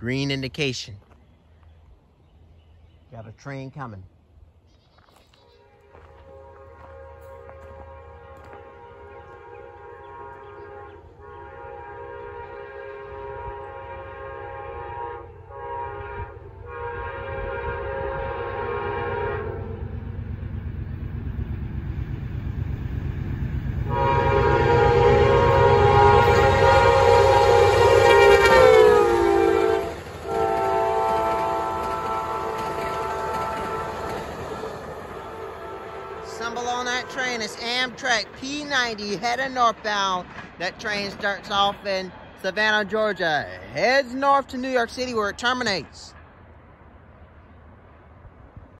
Green indication. Got a train coming. Symbol on that train is Amtrak P90 heading northbound. That train starts off in Savannah, Georgia, heads north to New York City where it terminates.